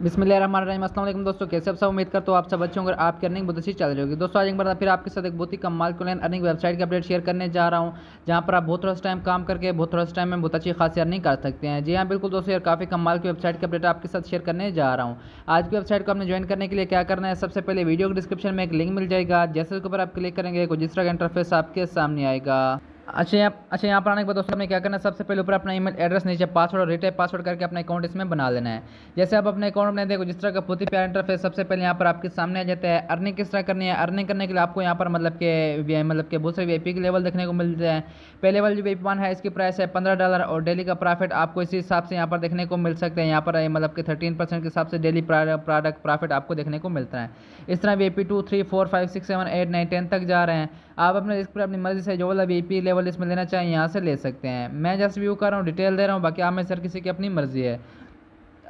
बिस्मिल्लाहिर्रहमानिर्रहीम। अस्सलाम दोस्तों, कैसे आप सब? उम्मीद करते हो आप सब अच्छे होंगे आपकी अर्निंग बहुत अच्छी चल रही होगी। दोस्तों, आज एक बार फिर आपके साथ एक बहुत ही कमाल को अर्निंग वेबसाइट की अपडेट शेयर करने जा रहा हूँ, जहाँ पर आप बहुत थोड़ा टाइम काम करके, बहुत थोड़ा टाइम में बहुत अच्छी खासी अर्निंग कर सकते हैं। जी हाँ बिल्कुल दोस्तों, यार काफ़ी कमाल की वेबसाइट की अपडेट आपके साथ शेयर करने जा रहा हूँ। आज की वेबसाइट को आपने ज्वाइन करने के लिए क्या करना है, सबसे पहले वीडियो के डिस्क्रिप्शन में एक लिंक मिल जाएगा। जैसे उसके ऊपर आप क्लिक करेंगे, कुछ जिस तरह का इंटरफेस आपके सामने आएगा। अच्छा यहाँ अच्छा यहाँ पर आने के बाद दोस्तों, आपने क्या करना है? सबसे पहले ऊपर अपना ईमेल एड्रेस नीचे पासवर्ड और रिटाइप पासवर्ड करके अपना अकाउंट इसमें बना लेना है। जैसे आप अपने अकाउंट में देखो, जिस तरह का ही प्यार इंटरफेस सबसे पहले यहाँ पर आपके सामने आ जाता है अर्निंग किस तरह करनी है? अर्निंग करने के लिए आपको यहाँ पर मतलब के मतलब के बहुत सारे वी के लेवल देखने को मिलते हैं। पहले लेवल जो वी वन है, इसकी प्राइस है पंद्रह डॉलर और डेली का प्रॉफिट आपको इसी हिसाब से यहाँ पर देखने को मिल सकते हैं। यहाँ पर मतलब कि थर्टीन परसेंट के हिसाब से डेली प्रोडक्ट प्रॉफिट आपको देखने को मिलता है। इस तरह V P two three four five six seven eight nine ten तक जा रहे हैं। आप अपने इस पर अपनी मर्ज़ी से जो वाला वी लेवल इसमें लेना चाहें, यहाँ से ले सकते हैं। मैं जैसे व्यू कर रहा हूँ डिटेल दे रहा हूँ, बाकी आप में सर किसी की अपनी मर्ज़ी है।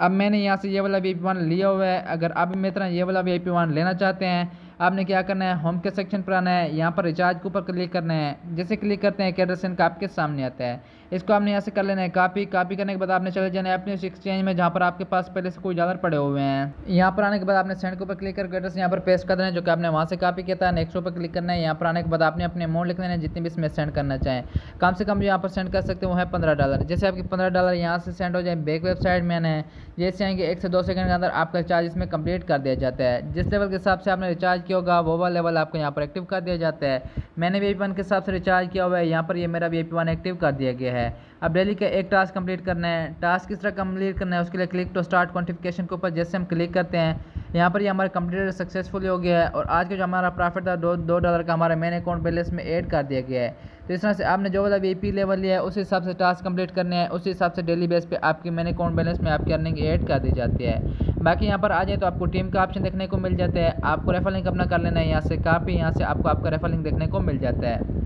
अब मैंने यहाँ से ये वाला वी वन लिया हुआ है। अगर आप मेरी तरह ये वाला वी वन लेना चाहते हैं आपने क्या करना है? होम के सेक्शन पर आना है। यहाँ पर रिचार्ज के ऊपर क्लिक करना है। जैसे क्लिक करते हैं कैडरसन का आपके सामने आता है। इसको आपने यहाँ से कर लेना है। कापी कापी करने के बाद आपने चले जाना है अपने उस एक्सचेंज में जहाँ पर आपके पास पहले से कोई डॉलर पड़े हुए हैं। यहाँ पर आने के बाद आपने सेंड के ऊपर क्लिक करके एड्रेस यहाँ पर पेस्ट कर देना है, जो कि आपने वहाँ से कापी किया था। नेक्स्ट ऊपर क्लिक करना है। यहाँ पर आने के बाद आपने अपने अमाउंट लिख देना है, जितनी भी इसमें सेंड करना चाहें। कम से कम जो यहाँ पर सेंड कर सकते हैं, वो है पंद्रह डॉलर जैसे आपके पंद्रह डॉलर यहाँ से सेंड हो जाए बैक वेबसाइट में आना है। जैसे आएँगे एक से दो सेकंड के अंदर आपका रिचार्ज इसमें कंप्लीट कर दिया जाता है। जिस लेवल के हिसाब से आपने रिचार्ज किया होगा, वो वाला लेवल आपको यहाँ पर एक्टिव कर दिया जाता है। मैंने वी के हिसाब से रिचार्ज किया हुआ है, यहाँ पर ये मेरा वी एक्टिव कर दिया गया है। अब डेली का एक टास्क कंप्लीट करना है। टास्क किस तरह कंप्लीट करना है, उसके लिए क्लिक टू स्टार्ट क्वान्टिफिकेशन के ऊपर जैसे हम क्लिक करते हैं यहाँ पर ये हमारा कंप्लीट सक्सेसफुल हो गया है और आज का जो हमारा प्रॉफिट था, दो दो डॉलर का हमारा मेन अकाउंट बैलेंस में ऐड कर दिया गया है। तो इस तरह से आपने जो वाला वी लेवल लिया है, उस हिसाब से टास्क कंप्लीट करने हैं, उस हिसाब से डेली बेस पे आपकी मेन अकाउंट बैलेंस में आपकी अर्निंग ऐड कर दी जाती है। बाकी यहाँ पर आ जाए तो आपको टीम का ऑप्शन देखने को मिल जाता है, आपको रेफर लिंक अपना कर लेना है, यहाँ से काफ़ी यहाँ से आपको, आपका रेफर लिंक देखने को मिल जाता है।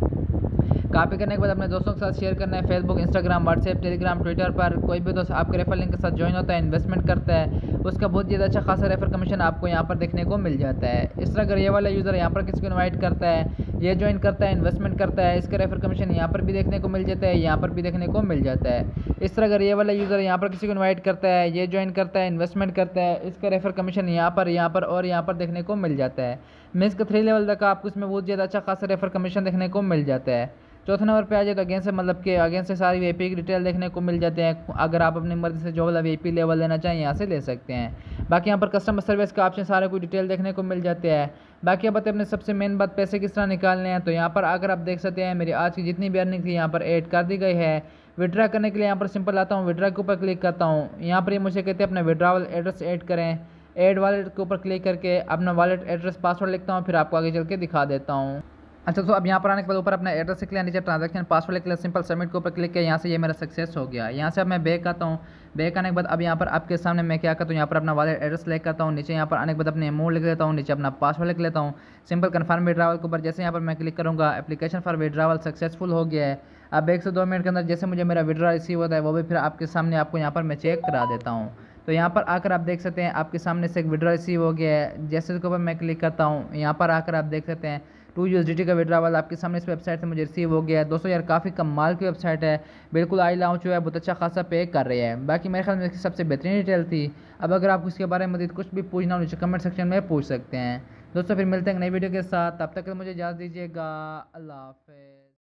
कॉपी करने के बाद अपने दोस्तों के साथ शेयर करना है Facebook Instagram WhatsApp Telegram Twitter पर। कोई भी दोस्त आपके रेफर लिंक के साथ ज्वाइन होता है इन्वेस्टमेंट करता है, उसका बहुत ज़्यादा अच्छा खासा रेफर कमीशन आपको यहाँ पर देखने को मिल जाता है। इस तरह अगर ये वाला यूज़र यहाँ पर किसी को इन्वाइट करता है, ये ज्वाइन करता है इन्वेस्टमेंट करता है, इसका रेफर कमीशन यहाँ पर भी देखने को मिल जाता है, यहाँ पर भी देखने को मिल जाता है। इस तरह अगर ये वाला यूज़र यहाँ पर किसी को इन्वाइट करता है, ये ज्वाइन करता है इन्वेस्टमेंट करता है, इसका रेफर कमीशन यहाँ पर यहाँ पर और यहाँ पर देखने को मिल जाता है। मीन्स का थ्री लेवल तक आपको इसमें बहुत ज़्यादा अच्छा खासा रेफर कमीशन देखने को मिल जाता है। चौथे नंबर पे आ जाए तो अगेन से मतलब कि अगेन से सारी वी की डिटेल देखने को मिल जाते हैं। अगर आप अपनी मर्ज़ी से जो वाला वी लेवल लेना चाहें, यहाँ से ले सकते हैं। बाकी यहाँ पर कस्टमर सर्विस का ऑप्शन सारे कोई डिटेल देखने को मिल जाते हैं। बाकी अब अपने सबसे मेन बात, पैसे किस तरह निकालने हैं। तो यहाँ पर अगर आप देख सकते हैं, मेरी आज की जितनी भी अर्निंग थी, यहाँ पर ऐड कर दी गई है। विड्रा करने के लिए यहाँ पर सिंपल आता हूँ विड्रा के ऊपर क्लिक करता हूँ। यहाँ पर ये मुझे कहते हैं, अपना विड्रावल एड्रेस ऐड करें। एड वॉलेट के ऊपर क्लिक करके अपना वॉलेट एड्रेस पासवर्ड लिखता हूँ, फिर आपको आगे चल के दिखा देता हूँ। अच्छा तो अब यहाँ पर आने के बाद ऊपर अपना एड्रेस लिया नीचे ट्रांजैक्शन पासवर्ड लिख लिया सिंपल सबमिट के ऊपर क्लिक किया, यहाँ से ये मेरा सक्सेस हो गया। यहाँ से अब मैं बैक आता हूँ। बैक आने के बाद अब यहाँ पर आपके सामने मैं क्या करता हूँ, यहाँ पर अपना वाले एड्रेस ले करता हूँ। नीचे यहाँ पर आने के बाद अपने अमाउंट लिख लेता हूँ, नीचे अपना पासवर्ड लिख लेता हूँ। सिंपल कन्फर्म विड्रावल के ऊपर जैसे यहाँ पर मैं क्लिक करूँगा एप्लीकेशन फॉर विड्रावल सक्सेसफुल हो गया है। अब एक से दो मिनट के अंदर जैसे मुझे मेरा विड्रा रिसीव होता है, वो भी फिर आपके सामने आपको यहाँ पर मैं चेक करा देता हूँ। तो यहाँ पर आकर आप देख सकते हैं, आपके सामने से एक विड्रा रिसीव हो गया है। जैसे उसके ऊपर मैं क्लिक करता हूँ, यहाँ पर आकर आप देख सकते हैं टू यू का विड्रावल आपके सामने इस वेबसाइट से मुझे रिसीव हो गया है। दोस्तों यार, काफ़ी कमाल की वेबसाइट है। बिल्कुल आई लॉन्च हुआ है, बहुत अच्छा खासा पे कर रही है। बाकी मेरे ख्याल में इसकी सबसे बेहतरीन डिटेल थी। अब अगर आप उसके बारे में मजीद कुछ भी पूछना हो, नीचे कमेंट सेक्शन में पूछ सकते हैं। दोस्तों, फिर मिलते हैं नई वीडियो के साथ। तब तक मुझे इजाज़ दीजिएगा। अल्लाह हाफ़